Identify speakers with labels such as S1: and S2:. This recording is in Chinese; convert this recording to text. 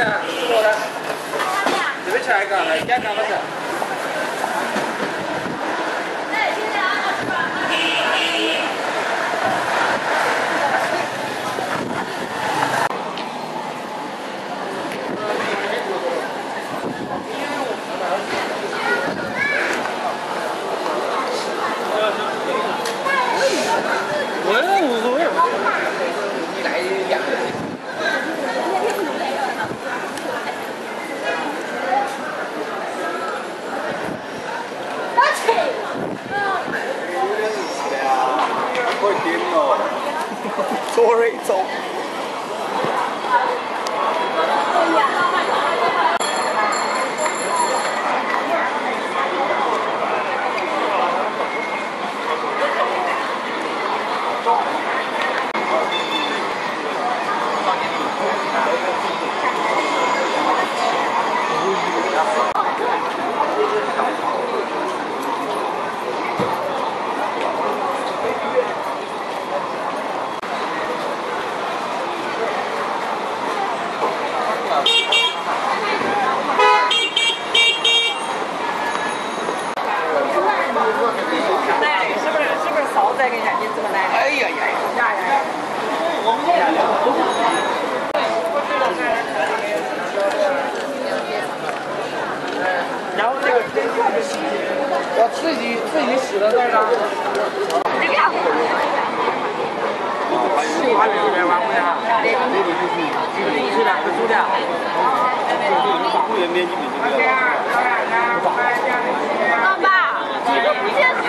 S1: क्या हो रहा है विवेक आएगा क्या काम है
S2: 快点哦！Sorry，
S3: 是不是烧在跟人家你怎么来？
S1: 哎呀呀！
S3: 呀呀！
S1: 然后这个我自己自己洗的在这儿。水花里面玩不呀？是的，是租的。
S2: 公园面积比这个。
S3: 老爸，这个不结束。